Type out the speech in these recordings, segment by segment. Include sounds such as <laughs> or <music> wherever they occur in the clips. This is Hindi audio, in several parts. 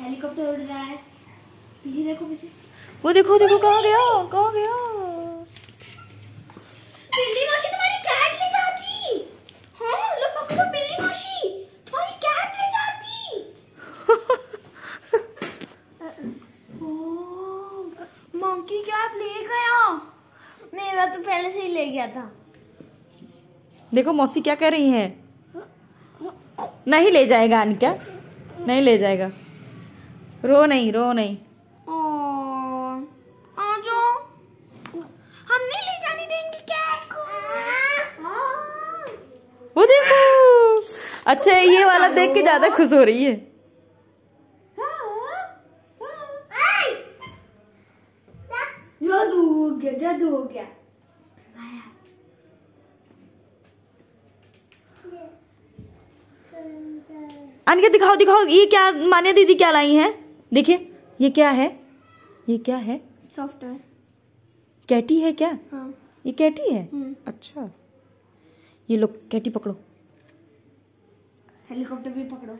हेलीकॉप्टर उड़ रहा है। पीछे देखो पीछे। वो देखो देखो कहाँ गया? कहाँ गया? बिल्ली मासी तुम्हारी कैट ले जाती। हाँ? लो पकड़ो बिल्ली मासी। तुम्हारी कैट ले जाती। मंकी कैट ले गया तो पहले से ही ले गया था। देखो मौसी क्या कर रही है? नहीं ले जाएगा अनिका। नहीं ले जाएगा। रो नहीं रो नहीं। और आ हम नहीं ले जाने देंगे कैट को। वो देखो। अच्छा ये वाला देख के ज़्यादा खुश हो रही है। जादू हो गया जादू हो गया। अनिका दिखाओ दिखाओ ये क्या मान्या दीदी क्या लाई है? देखिए ये क्या है? ये क्या है? सॉफ्ट है। कैटी है क्या? हाँ। ये कैटी है? हम्म। अच्छा। ये लो कैटी पकड़ो। हेलीकॉप्टर भी पकड़ो।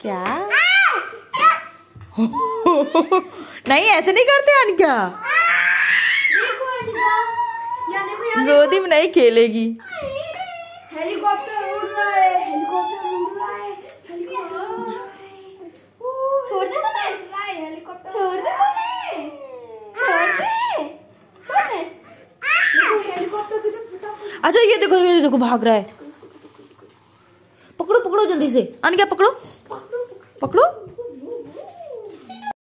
क्या? <laughs> नहीं ऐसे नहीं करते अनिका। गोदी में नहीं खेलेगी। हेलीकॉप्टर उड़ रहा है हेलीकॉप्टर उड़ रहा है हेलीकॉप्टर उड़ रहा है। छोड़ दे तुम्हें। छोड़ दे तुम्हें छोड़ दे छोड़ दे हेलीकॉप्टर किधर अच्छा ये देखो ये देखो भाग रहा है। पकड़ो पकड़ो जल्दी से। अनिका पकड़ो। पकड़ो।